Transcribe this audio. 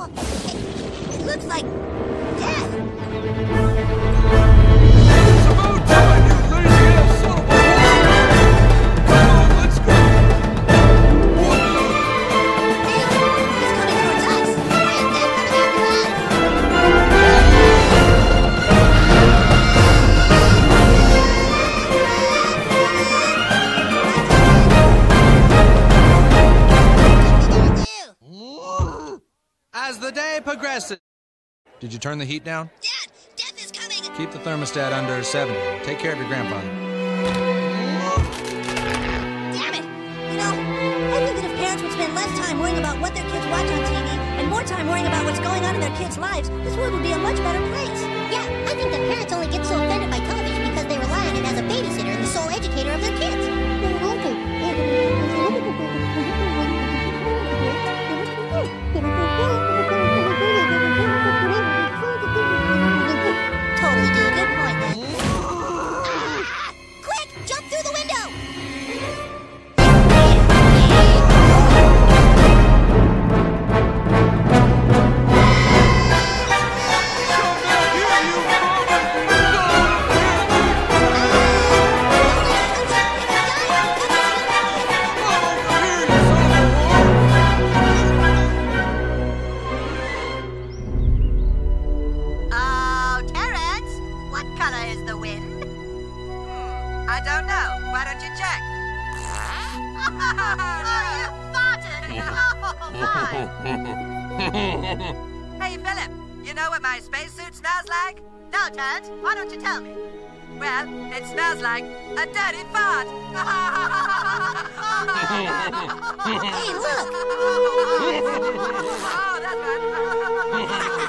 Well, it, it looks like death. The day progresses. Did you turn the heat down? Dad, death is coming. Keep the thermostat under 70. Take care of your grandfather. Damn it! You know, I think that if parents would spend less time worrying about what their kids watch on TV and more time worrying about what's going on in their kids' lives, this world would be a much better place. Yeah, I think that parents only get so offended by television I don't know. Why don't you check? oh, you farted! Oh, my! hey, Phillip, you know what my spacesuit smells like? No, Terrance, why don't you tell me? Well, it smells like a dirty fart. Hey, look! oh,